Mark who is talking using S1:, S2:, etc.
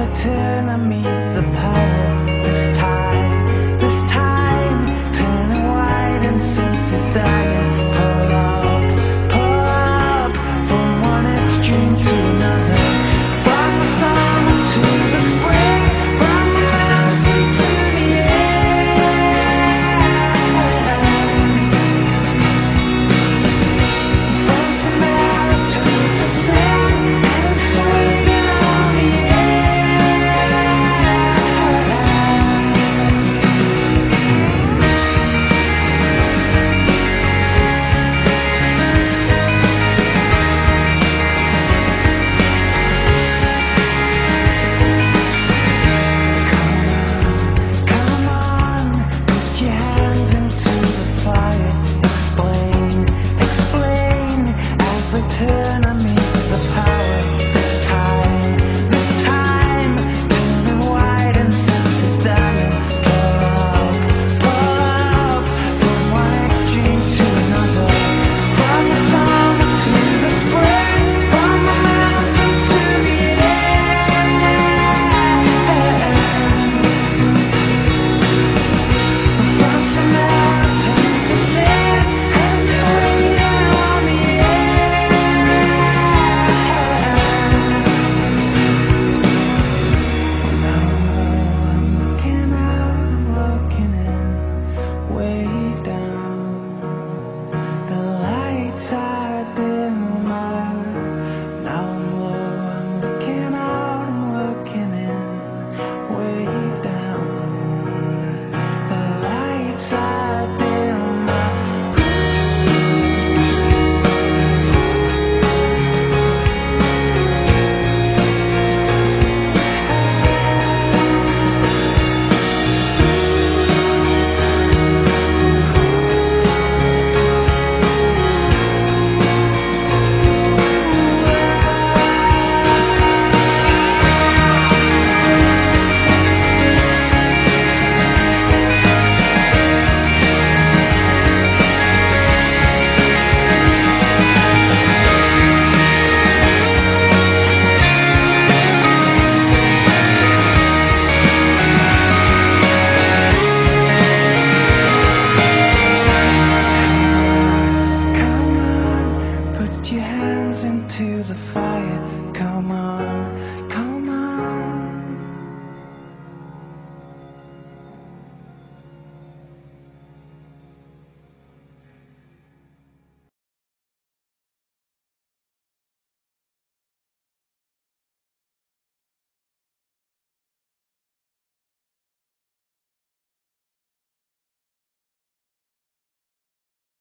S1: I turn, I meet the power.